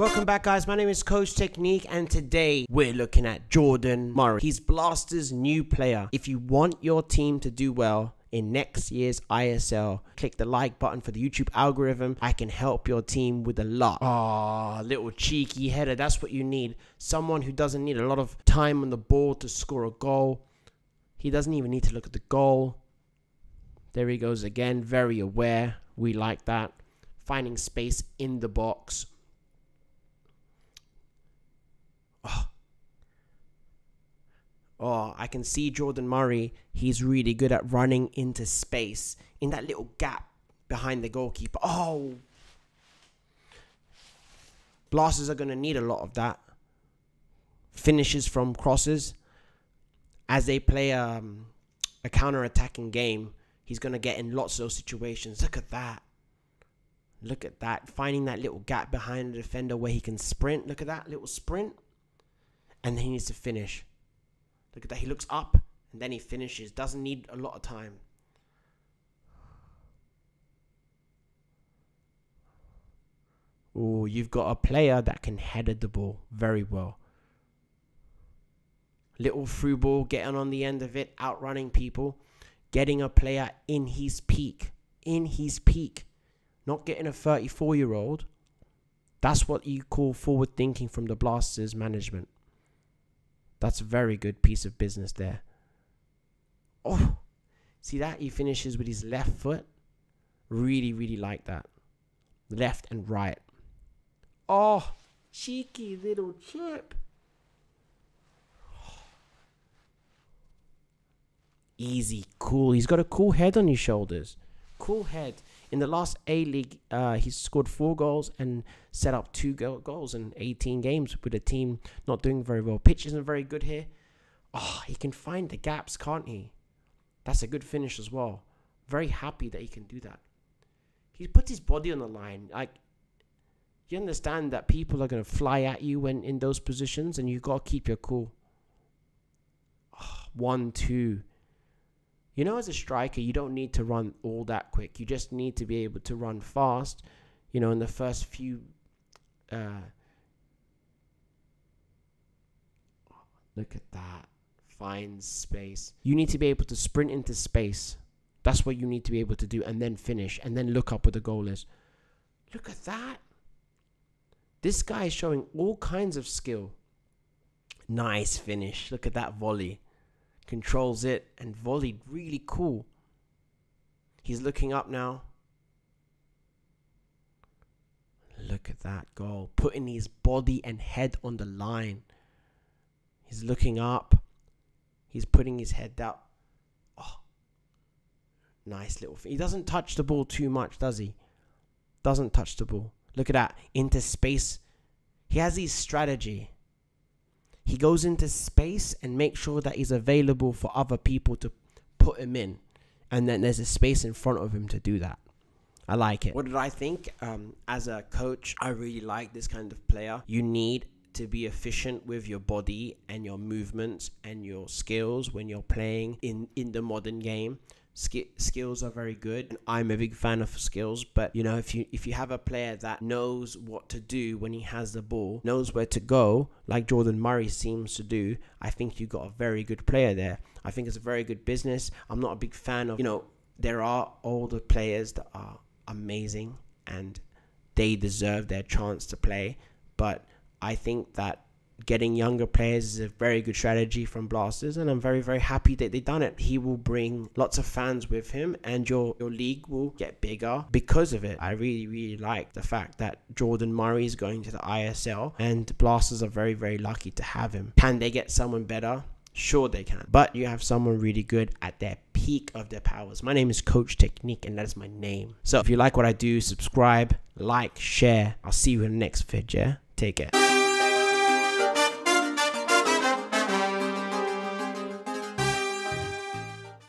Welcome back, guys. My name is Coach Technique, and today we're looking at Jordan Murray. He's Blaster's new player. If you want your team to do well, in next year's ISL. Click the like button for the YouTube algorithm. I can help your team with a lot. Ah, little cheeky header. That's what you need. Someone who doesn't need a lot of time on the ball to score a goal. He doesn't even need to look at the goal. There he goes again. Very aware. We like that. Finding space in the box. Oh, I can see Jordan Murray. He's really good at running into space in that little gap behind the goalkeeper. Oh. Blasters are going to need a lot of that. Finishes from crosses. As they play um, a counter attacking game, he's going to get in lots of those situations. Look at that. Look at that. Finding that little gap behind the defender where he can sprint. Look at that little sprint. And then he needs to finish. Look at that. He looks up and then he finishes. Doesn't need a lot of time. Oh, you've got a player that can head the ball very well. Little through ball, getting on the end of it, outrunning people, getting a player in his peak. In his peak. Not getting a 34 year old. That's what you call forward thinking from the Blasters management. That's a very good piece of business there. Oh, see that? He finishes with his left foot. Really, really like that. Left and right. Oh, cheeky little chip. Easy, cool. He's got a cool head on his shoulders. Cool head in the last A League, uh, he's scored four goals and set up two go- goals in 18 games with a team not doing very well. Pitch isn't very good here. Oh, he can find the gaps, can't he? That's a good finish as well. Very happy that he can do that. He put his body on the line. Like, you understand that people are going to fly at you when in those positions, and you got to keep your cool. Oh, one, two. You know, as a striker, you don't need to run all that quick. You just need to be able to run fast. You know, in the first few. Uh, look at that. Find space. You need to be able to sprint into space. That's what you need to be able to do, and then finish, and then look up where the goal is. Look at that. This guy is showing all kinds of skill. Nice finish. Look at that volley controls it, and volleyed really cool. He's looking up now. Look at that goal. Putting his body and head on the line. He's looking up. He's putting his head down. Oh, nice little. Thing. He doesn't touch the ball too much, does he? Doesn't touch the ball. Look at that. Into space. He has his strategy. He goes into space and makes sure that he's available for other people to put him in. And then there's a space in front of him to do that. I like it. What did I think? Um, as a coach, I really like this kind of player. You need to be efficient with your body and your movements and your skills when you're playing in, in the modern game sk- skills are very good. I'm a big fan of skills, but you know, if you if you have a player that knows what to do when he has the ball, knows where to go, like Jordan Murray seems to do, I think you got a very good player there. I think it's a very good business. I'm not a big fan of, you know, there are older players that are amazing and they deserve their chance to play, but I think that getting younger players is a very good strategy from Blasters, and I'm very, very happy that they've done it. He will bring lots of fans with him, and your, your league will get bigger because of it. I really, really like the fact that Jordan Murray is going to the ISL, and Blasters are very, very lucky to have him. Can they get someone better? Sure, they can. But you have someone really good at their peak of their powers. My name is Coach Technique, and that is my name. So if you like what I do, subscribe, like, share. I'll see you in the next video. Take care.